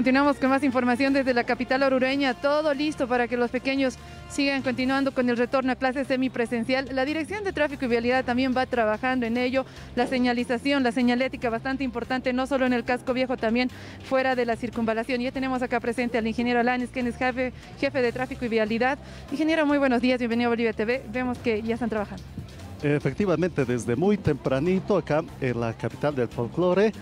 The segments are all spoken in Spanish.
Continuamos con más información desde la capital orureña. Todo listo para que los pequeños sigan continuando con el retorno a clases semipresencial. La Dirección de Tráfico y Vialidad también va trabajando en ello. La señalización, la señalética bastante importante, no solo en el casco viejo, también fuera de la circunvalación. Ya tenemos acá presente al ingeniero Alanis, quien es jefe, jefe de Tráfico y Vialidad. Ingeniero, muy buenos días, bienvenido a Bolivia TV. Vemos que ya están trabajando. Efectivamente, desde muy tempranito acá en la capital del folclore,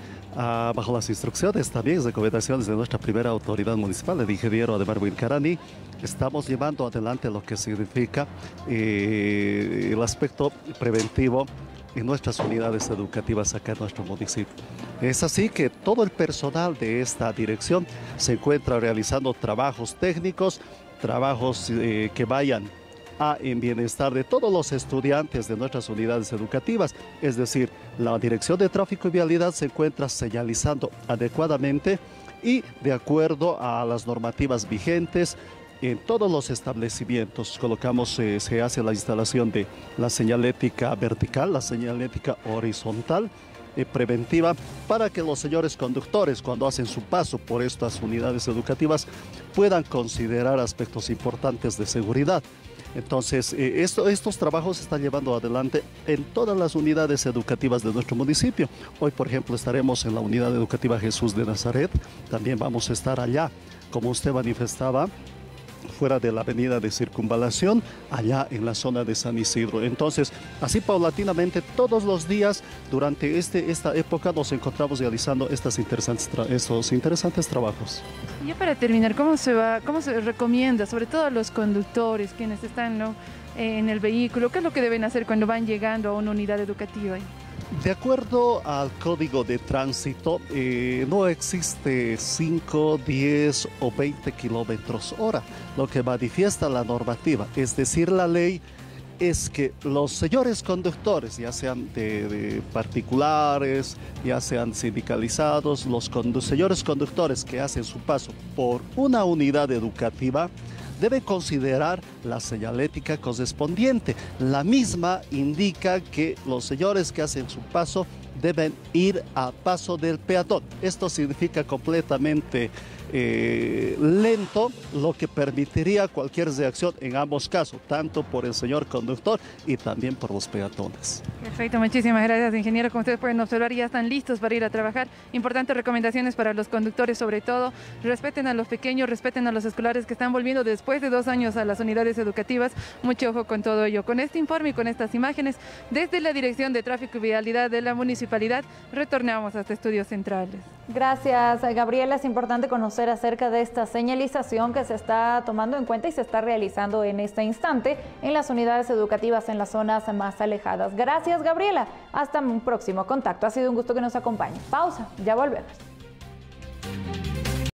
Ah, bajo las instrucciones también, recomendaciones de nuestra primera autoridad municipal, el ingeniero Ademar Wincarani, estamos llevando adelante lo que significa eh, el aspecto preventivo en nuestras unidades educativas acá en nuestro municipio. Es así que todo el personal de esta dirección se encuentra realizando trabajos técnicos, trabajos eh, que vayan en bienestar de todos los estudiantes de nuestras unidades educativas. Es decir, la Dirección de Tráfico y Vialidad se encuentra señalizando adecuadamente y de acuerdo a las normativas vigentes en todos los establecimientos colocamos, eh, se hace la instalación de la señalética vertical, la señalética horizontal, preventiva para que los señores conductores cuando hacen su paso por estas unidades educativas puedan considerar aspectos importantes de seguridad. Entonces, eh, estos trabajos se están llevando adelante en todas las unidades educativas de nuestro municipio. Hoy, por ejemplo, estaremos en la unidad educativa Jesús de Nazaret. También vamos a estar allá, como usted manifestaba, fuera de la avenida de circunvalación, allá en la zona de San Isidro. Entonces, así paulatinamente, todos los días durante este, esta época nos encontramos realizando estas interesantes estos interesantes trabajos. Y para terminar, ¿cómo se, va, ¿cómo se recomienda, sobre todo a los conductores, quienes están en el vehículo, qué es lo que deben hacer cuando van llegando a una unidad educativa? De acuerdo al código de tránsito, eh, no existe 5, 10 o 20 kilómetros hora, lo que manifiesta la normativa, es decir, la ley es que los señores conductores, ya sean de, particulares, ya sean sindicalizados, los señores conductores que hacen su paso por una unidad educativa, debe considerar la señalética correspondiente. La misma indica que los señores que hacen su paso deben ir a paso del peatón. Esto significa completamente eh, lento, lo que permitiría cualquier reacción en ambos casos, tanto por el señor conductor y también por los peatones. Perfecto, muchísimas gracias, ingeniero. Como ustedes pueden observar, ya están listos para ir a trabajar. Importantes recomendaciones para los conductores, sobre todo, respeten a los pequeños, respeten a los escolares que están volviendo después de dos años a las unidades educativas. Mucho ojo con todo ello. Con este informe y con estas imágenes, desde la Dirección de Tráfico y Vialidad de la Municipalidad, retornamos hasta estudios centrales. Gracias, Gabriela. Es importante conocer acerca de esta señalización que se está tomando en cuenta y se está realizando en este instante en las unidades educativas en las zonas más alejadas. Gracias, Gabriela. Hasta un próximo contacto. Ha sido un gusto que nos acompañe. Pausa, ya volvemos.